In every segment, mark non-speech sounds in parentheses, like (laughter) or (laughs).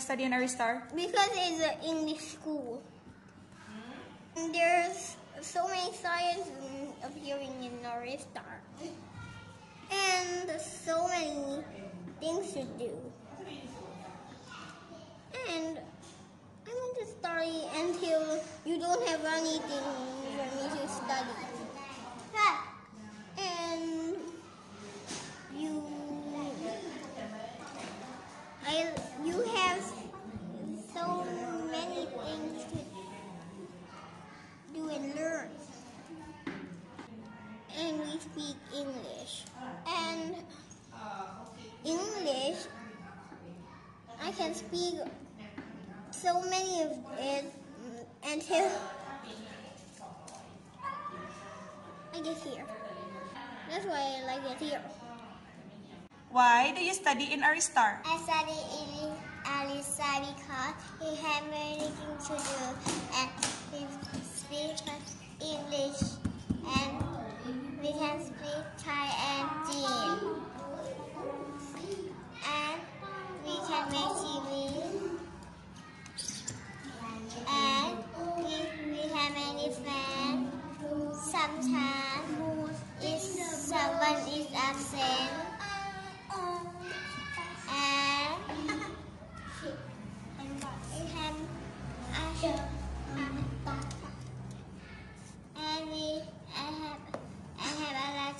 to study in Aristar? Because it's an English school. There's so many science appearing in Aristar. And so many things to do. And I want to study until you don't have anything for me to study. And you I you have so many things to do and learn. And we speak English. And English I can speak so many of it until (laughs) I get here. That's why I like it here. Why do you study in Aristar? I study in Alisa because he had many things to do and we speak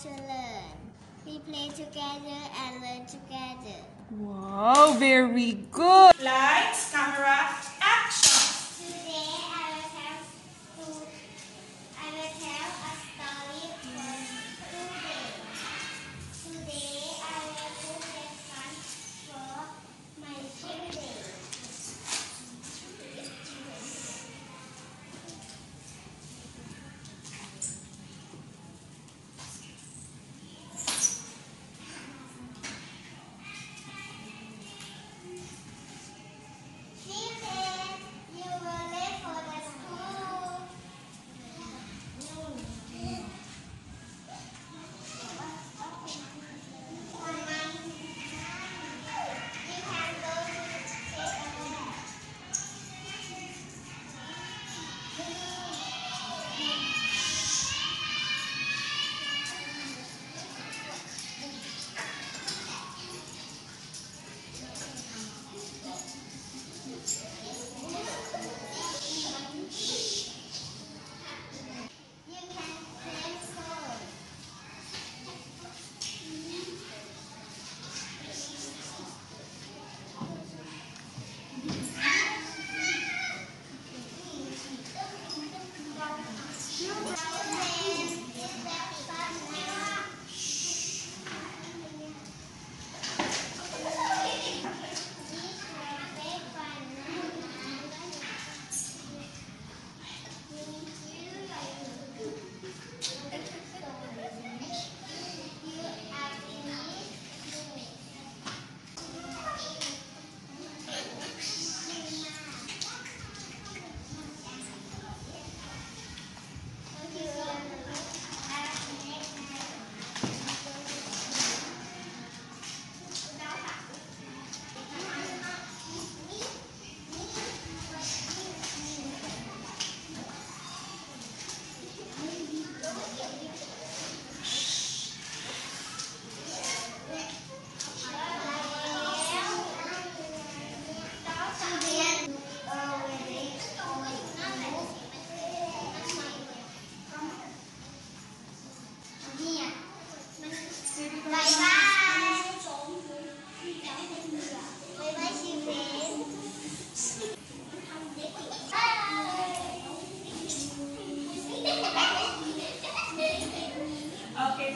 to learn. We play together and learn together. Wow, very good. Lights, camera,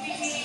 baby.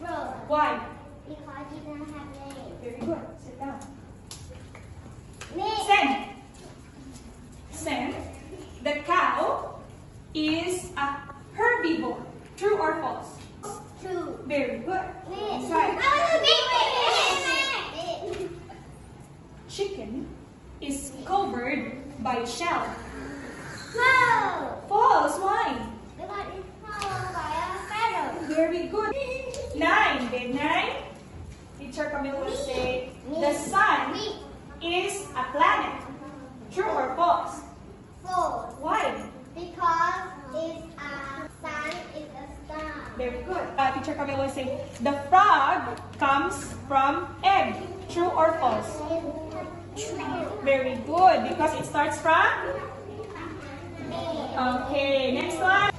word? Why? Because you don't have legs. Very good. Sit down. Me. Sam. Sam, the cow is a herbivore. True or false? True. Very good. Me. Me. Chicken is covered by shell. The sun is a planet. True or false? False. Why? Because it's a sun is a star. Very good. Uh, Teacher Camille is saying, the frog comes from egg. True or false? True. Very good. Because it starts from? Okay, next one.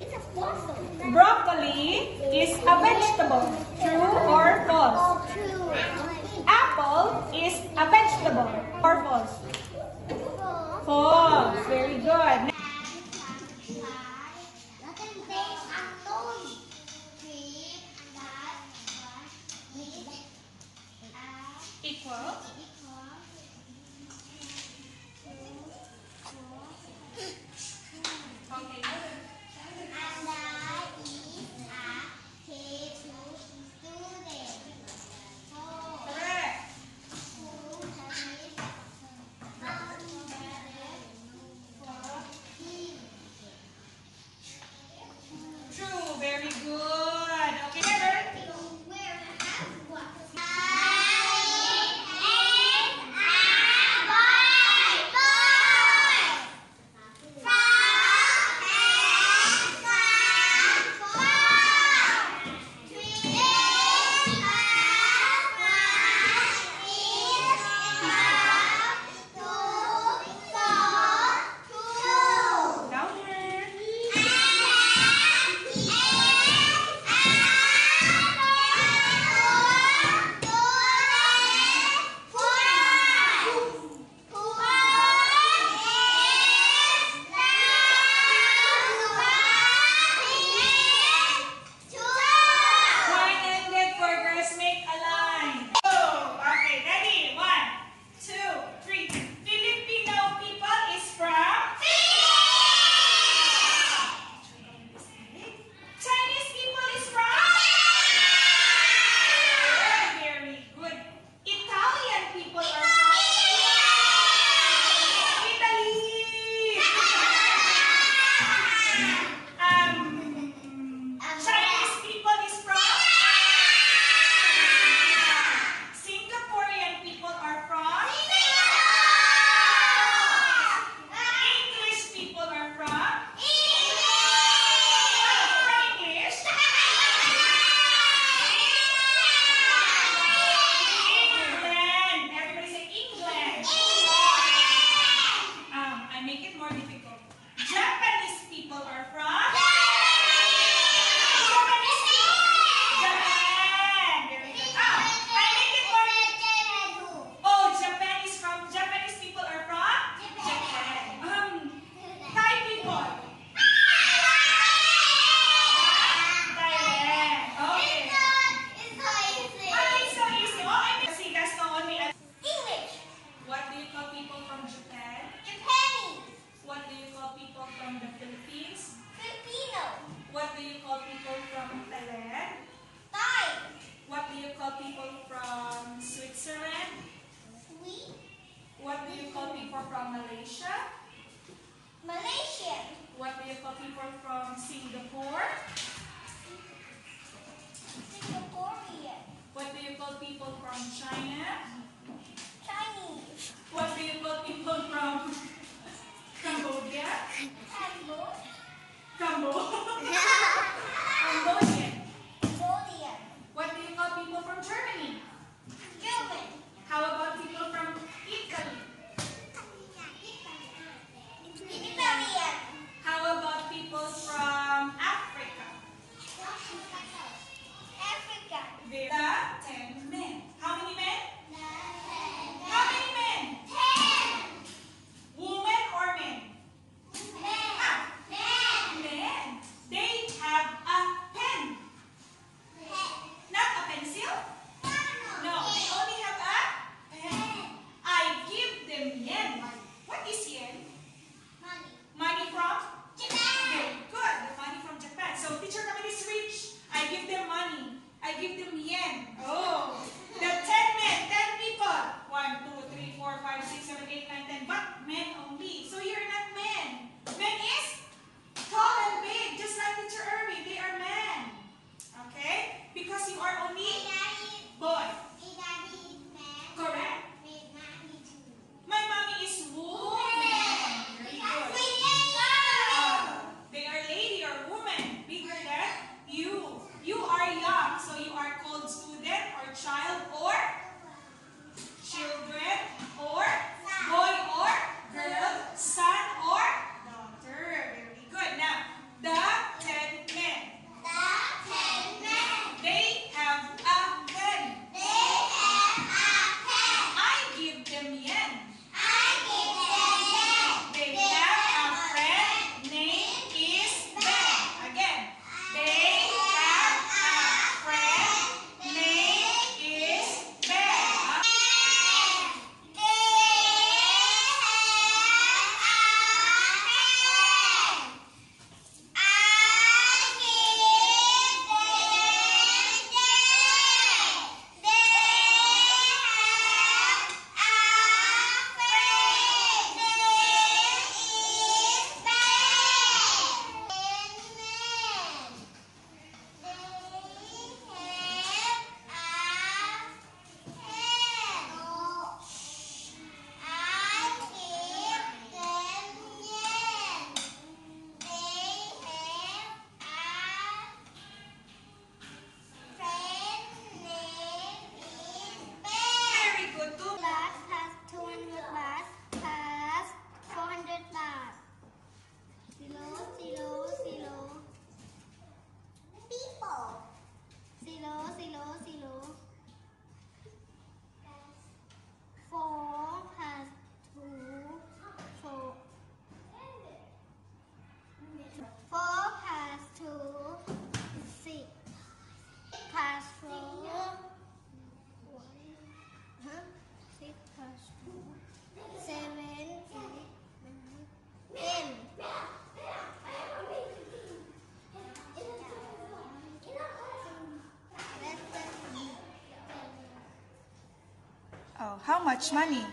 It's a fossil. Broccoli is a vegetable. True or false? True apple is a vegetable. Or false? False. Very good. Equal. How much money?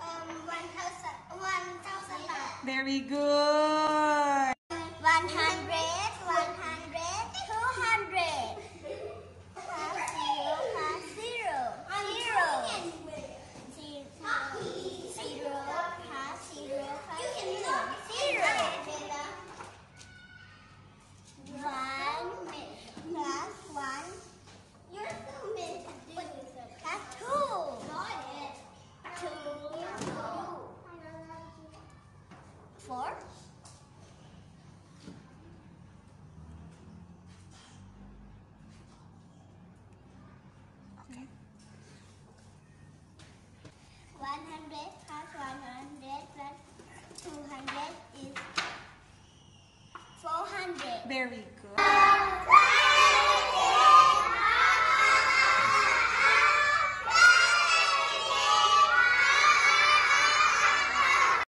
Um, 1,000 1, Very good. 100. Blackberry.